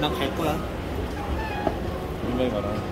난 갈 거야. 이만 가라.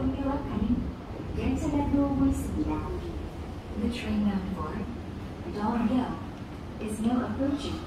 동료와 가는 열차가 들어오고 있습니다. The train bound for Dongyo is now approaching.